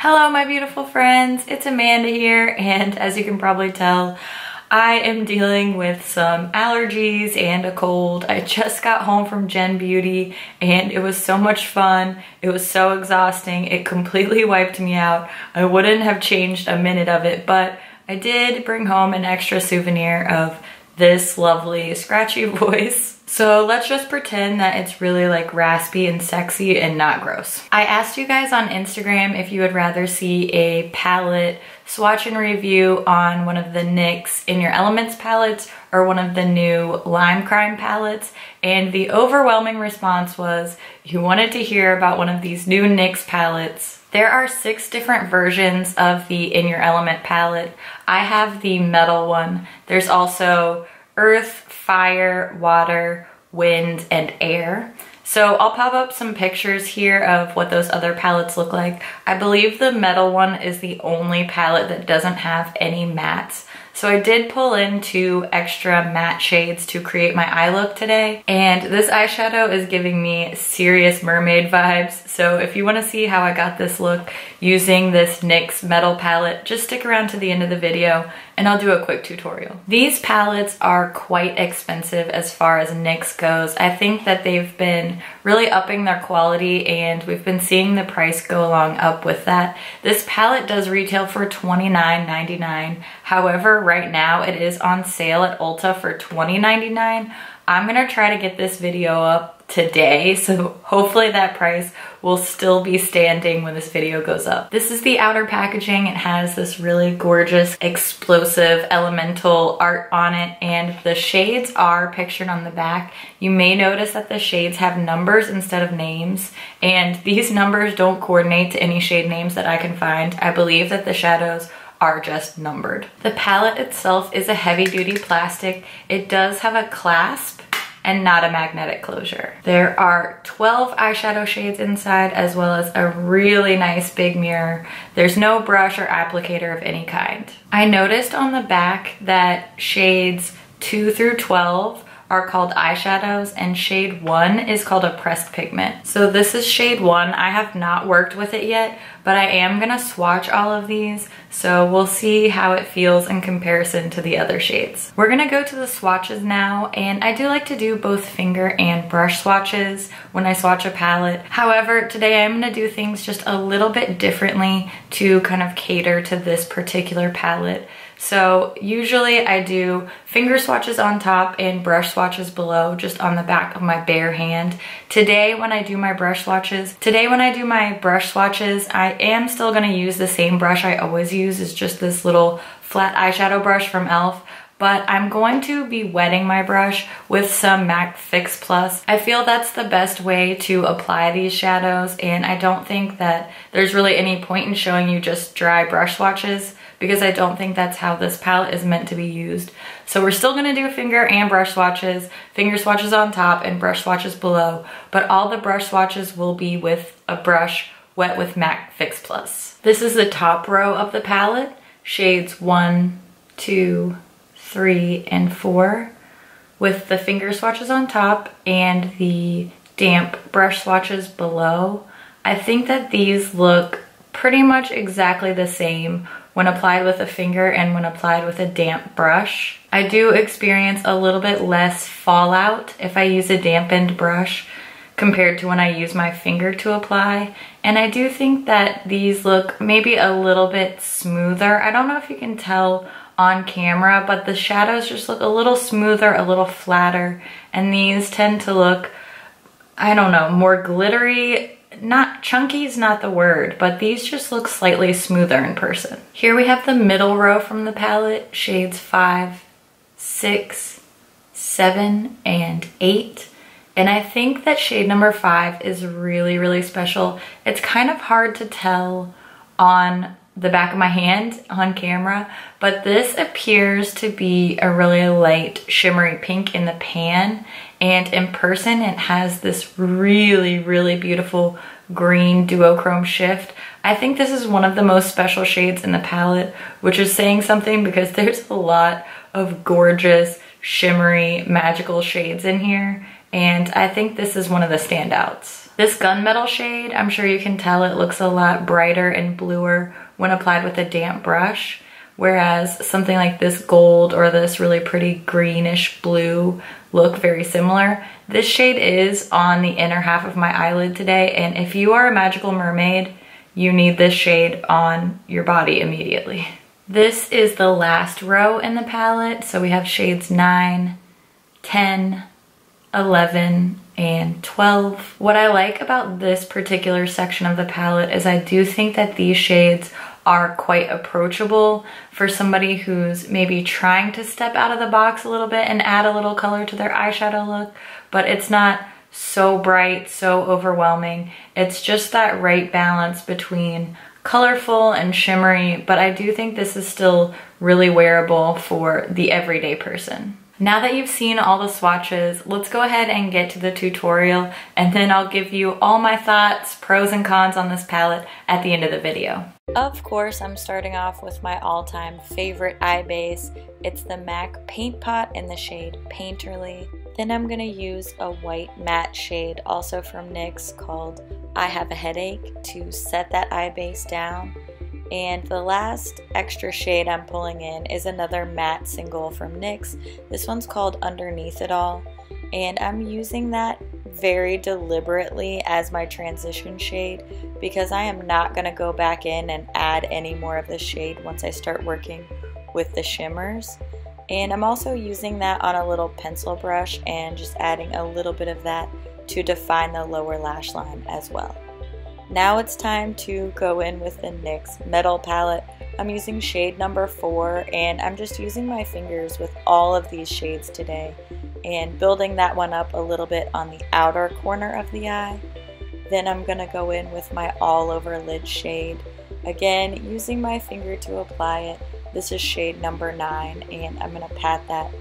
Hello, my beautiful friends. It's Amanda here, and as you can probably tell, I am dealing with some allergies and a cold. I just got home from Gen Beauty and it was so much fun. It was so exhausting. It completely wiped me out. I wouldn't have changed a minute of it, but I did bring home an extra souvenir of this lovely scratchy voice. So let's just pretend that it's really like raspy and sexy and not gross. I asked you guys on Instagram if you would rather see a palette swatch and review on one of the NYX In Your Elements palettes or one of the new Lime Crime palettes. And the overwhelming response was you wanted to hear about one of these new NYX palettes. There are six different versions of the In Your Element palette. I have the metal one. There's also earth, fire, water, wind, and air. So I'll pop up some pictures here of what those other palettes look like. I believe the metal one is the only palette that doesn't have any mattes. So I did pull in two extra matte shades to create my eye look today. And this eyeshadow is giving me serious mermaid vibes. So if you wanna see how I got this look using this NYX metal palette, just stick around to the end of the video and I'll do a quick tutorial. These palettes are quite expensive as far as NYX goes. I think that they've been really upping their quality and we've been seeing the price go along up with that. This palette does retail for $29.99. However, right now it is on sale at Ulta for $20.99. I'm gonna try to get this video up today, so hopefully that price will still be standing when this video goes up. This is the outer packaging. It has this really gorgeous, explosive, elemental art on it, and the shades are pictured on the back. You may notice that the shades have numbers instead of names, and these numbers don't coordinate to any shade names that I can find. I believe that the shadows are just numbered. The palette itself is a heavy duty plastic. It does have a clasp and not a magnetic closure. There are 12 eyeshadow shades inside as well as a really nice big mirror. There's no brush or applicator of any kind. I noticed on the back that shades 2 through 12 are called eyeshadows and shade one is called a pressed pigment. So this is shade one. I have not worked with it yet, but I am gonna swatch all of these. So we'll see how it feels in comparison to the other shades. We're gonna go to the swatches now. And I do like to do both finger and brush swatches when I swatch a palette. However, today I'm gonna do things just a little bit differently to kind of cater to this particular palette. So usually I do finger swatches on top and brush swatches below just on the back of my bare hand. Today when I do my brush swatches, today when I do my brush swatches, I am still gonna use the same brush I always use. It's just this little flat eyeshadow brush from e.l.f but I'm going to be wetting my brush with some MAC Fix Plus. I feel that's the best way to apply these shadows and I don't think that there's really any point in showing you just dry brush swatches because I don't think that's how this palette is meant to be used. So we're still gonna do finger and brush swatches, finger swatches on top and brush swatches below, but all the brush swatches will be with a brush wet with MAC Fix Plus. This is the top row of the palette, shades one, two, three, and four with the finger swatches on top and the damp brush swatches below. I think that these look pretty much exactly the same when applied with a finger and when applied with a damp brush. I do experience a little bit less fallout if I use a dampened brush compared to when I use my finger to apply. And I do think that these look maybe a little bit smoother. I don't know if you can tell on camera, but the shadows just look a little smoother, a little flatter, and these tend to look, I don't know, more glittery. Not chunky is not the word, but these just look slightly smoother in person. Here we have the middle row from the palette, shades five, six, seven, and eight. And I think that shade number five is really, really special. It's kind of hard to tell on the back of my hand on camera, but this appears to be a really light shimmery pink in the pan. And in person, it has this really, really beautiful green duochrome shift. I think this is one of the most special shades in the palette, which is saying something because there's a lot of gorgeous, shimmery, magical shades in here. And I think this is one of the standouts. This gunmetal shade, I'm sure you can tell it looks a lot brighter and bluer when applied with a damp brush. Whereas something like this gold or this really pretty greenish blue look very similar. This shade is on the inner half of my eyelid today. And if you are a magical mermaid, you need this shade on your body immediately. This is the last row in the palette. So we have shades 9, 10, 11, and 12. What I like about this particular section of the palette is I do think that these shades are quite approachable for somebody who's maybe trying to step out of the box a little bit and add a little color to their eyeshadow look, but it's not so bright, so overwhelming. It's just that right balance between colorful and shimmery, but I do think this is still really wearable for the everyday person. Now that you've seen all the swatches, let's go ahead and get to the tutorial and then I'll give you all my thoughts, pros and cons on this palette at the end of the video. Of course, I'm starting off with my all-time favorite eye base. It's the MAC Paint Pot in the shade Painterly. Then I'm going to use a white matte shade, also from NYX, called I Have a Headache to set that eye base down. And the last extra shade I'm pulling in is another matte single from NYX. This one's called Underneath It All. And I'm using that very deliberately as my transition shade because I am not going to go back in and add any more of the shade once I start working with the shimmers. And I'm also using that on a little pencil brush and just adding a little bit of that to define the lower lash line as well. Now it's time to go in with the NYX Metal Palette. I'm using shade number 4 and I'm just using my fingers with all of these shades today and building that one up a little bit on the outer corner of the eye. Then I'm going to go in with my all over lid shade. Again, using my finger to apply it. This is shade number 9 and I'm going to pat that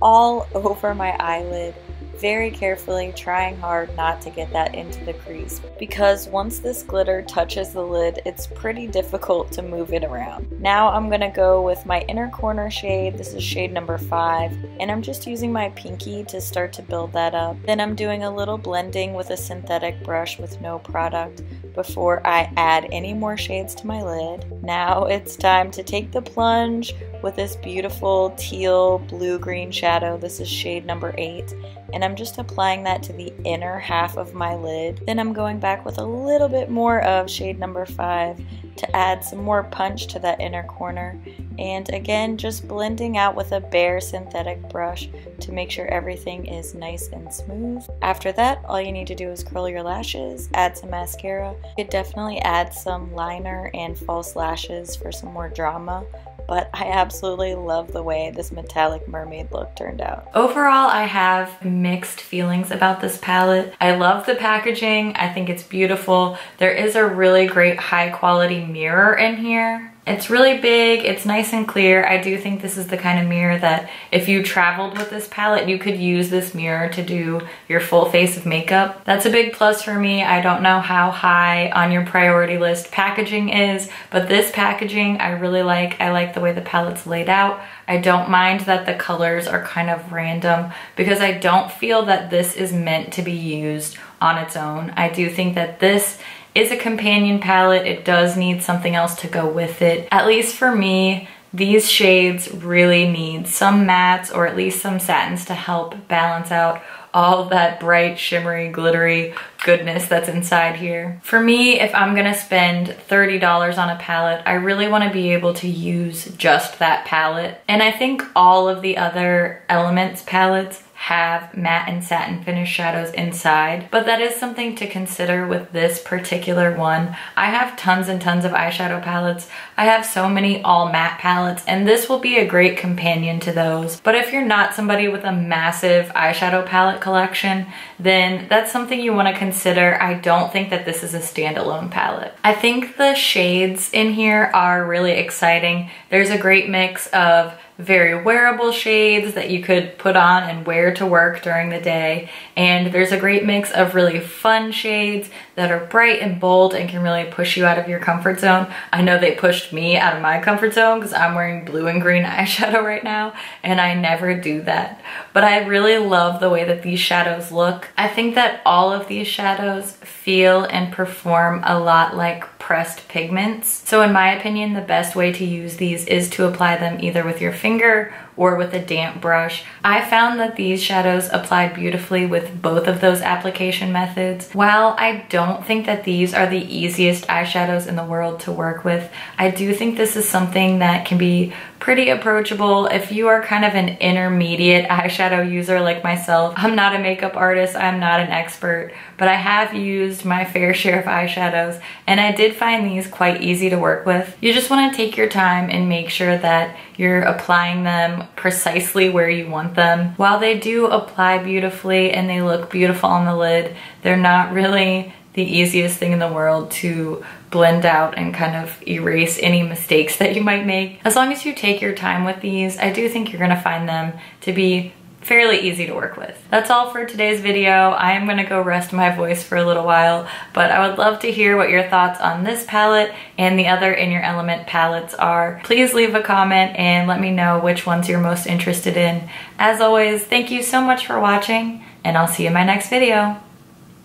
all over my eyelid very carefully, trying hard not to get that into the crease because once this glitter touches the lid, it's pretty difficult to move it around. Now I'm gonna go with my inner corner shade. This is shade number five, and I'm just using my pinky to start to build that up. Then I'm doing a little blending with a synthetic brush with no product before I add any more shades to my lid. Now it's time to take the plunge with this beautiful teal blue-green shadow. This is shade number eight and I'm just applying that to the inner half of my lid. Then I'm going back with a little bit more of shade number five to add some more punch to that inner corner. And again, just blending out with a bare synthetic brush to make sure everything is nice and smooth. After that, all you need to do is curl your lashes, add some mascara. You could definitely add some liner and false lashes for some more drama but I absolutely love the way this metallic mermaid look turned out. Overall, I have mixed feelings about this palette. I love the packaging. I think it's beautiful. There is a really great high quality mirror in here. It's really big, it's nice and clear. I do think this is the kind of mirror that if you traveled with this palette, you could use this mirror to do your full face of makeup. That's a big plus for me. I don't know how high on your priority list packaging is, but this packaging I really like. I like the way the palette's laid out. I don't mind that the colors are kind of random because I don't feel that this is meant to be used on its own. I do think that this is a companion palette. It does need something else to go with it. At least for me, these shades really need some mattes or at least some satins to help balance out all that bright, shimmery, glittery goodness that's inside here. For me, if I'm gonna spend $30 on a palette, I really wanna be able to use just that palette. And I think all of the other Elements palettes have matte and satin finish shadows inside, but that is something to consider with this particular one. I have tons and tons of eyeshadow palettes. I have so many all matte palettes, and this will be a great companion to those. But if you're not somebody with a massive eyeshadow palette collection, then that's something you wanna consider. I don't think that this is a standalone palette. I think the shades in here are really exciting. There's a great mix of very wearable shades that you could put on and wear to work during the day. And there's a great mix of really fun shades that are bright and bold and can really push you out of your comfort zone. I know they pushed me out of my comfort zone because I'm wearing blue and green eyeshadow right now and I never do that. But I really love the way that these shadows look. I think that all of these shadows feel and perform a lot like pressed pigments. So in my opinion, the best way to use these is to apply them either with your finger or with a damp brush. I found that these shadows applied beautifully with both of those application methods. While I don't think that these are the easiest eyeshadows in the world to work with, I do think this is something that can be pretty approachable if you are kind of an intermediate eyeshadow user like myself. I'm not a makeup artist, I'm not an expert, but I have used my fair share of eyeshadows and I did find these quite easy to work with. You just wanna take your time and make sure that you're applying them precisely where you want them. While they do apply beautifully and they look beautiful on the lid, they're not really the easiest thing in the world to blend out and kind of erase any mistakes that you might make. As long as you take your time with these, I do think you're gonna find them to be fairly easy to work with. That's all for today's video. I am gonna go rest my voice for a little while, but I would love to hear what your thoughts on this palette and the other In Your Element palettes are. Please leave a comment and let me know which ones you're most interested in. As always, thank you so much for watching and I'll see you in my next video.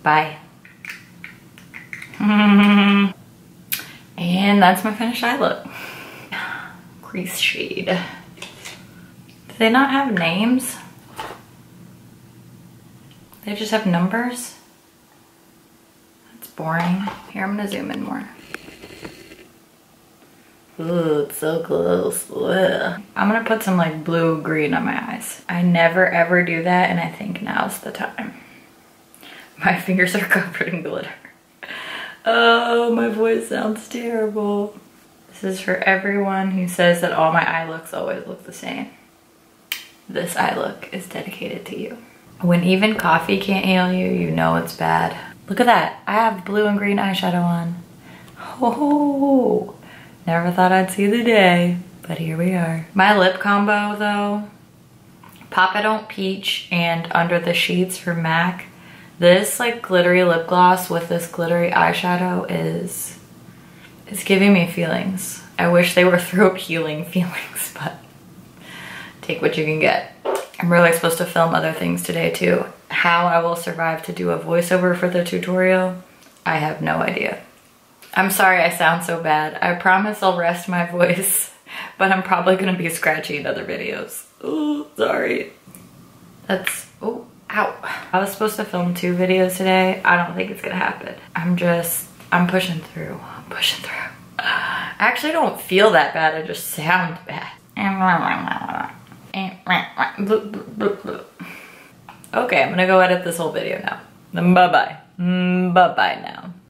Bye. and that's my finished eye look. Crease shade. Do they not have names? They just have numbers? That's boring. Here, I'm gonna zoom in more. Ooh, it's so close. Ugh. I'm gonna put some like blue green on my eyes. I never ever do that and I think now's the time. My fingers are covered in glitter. Oh, my voice sounds terrible. This is for everyone who says that all my eye looks always look the same. This eye look is dedicated to you. When even coffee can't heal you, you know it's bad. Look at that. I have blue and green eyeshadow on. Oh, never thought I'd see the day, but here we are. My lip combo though, Papa Don't Peach and Under the Sheets for MAC. This like glittery lip gloss with this glittery eyeshadow is, is giving me feelings. I wish they were throat healing feelings, but take what you can get. I'm really supposed to film other things today too. How I will survive to do a voiceover for the tutorial, I have no idea. I'm sorry I sound so bad. I promise I'll rest my voice, but I'm probably gonna be scratchy in other videos. Oh, sorry. That's, oh, ow. I was supposed to film two videos today. I don't think it's gonna happen. I'm just, I'm pushing through, I'm pushing through. I actually don't feel that bad, I just sound bad. Okay, I'm gonna go edit this whole video now. Bye-bye. Bye-bye now.